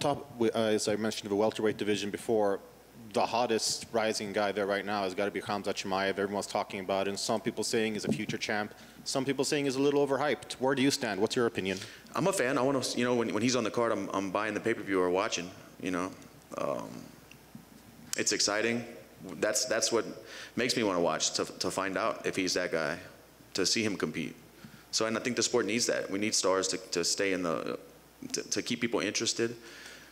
top, uh, as I mentioned, the welterweight division before, the hottest rising guy there right now has got to be Khamzat Chimaev. Everyone's talking about it, and some people saying he's a future champ. Some people saying he's a little overhyped. Where do you stand? What's your opinion? I'm a fan. I want to, you know, when, when he's on the card, I'm, I'm buying the pay-per-view or watching, you know. Um, it's exciting. That's, that's what makes me want to watch, to, to find out if he's that guy, to see him compete. So, and I think the sport needs that. We need stars to, to stay in the, to, to keep people interested.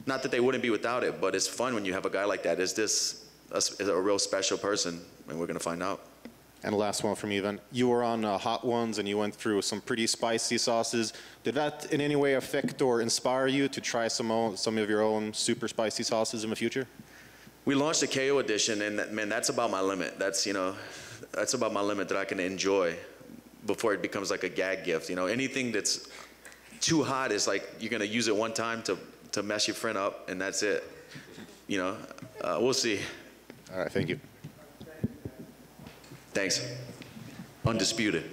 Not that they wouldn't be without it, but it's fun when you have a guy like that. Is this a, is a real special person? And we're going to find out. And the last one from you then. You were on uh, Hot Ones and you went through some pretty spicy sauces. Did that in any way affect or inspire you to try some, own, some of your own super spicy sauces in the future? We launched a KO edition, and that, man, that's about my limit. That's you know, that's about my limit that I can enjoy before it becomes like a gag gift. You know, anything that's too hot is like you're gonna use it one time to to mess your friend up, and that's it. You know, uh, we'll see. All right, thank you. Thanks. Undisputed.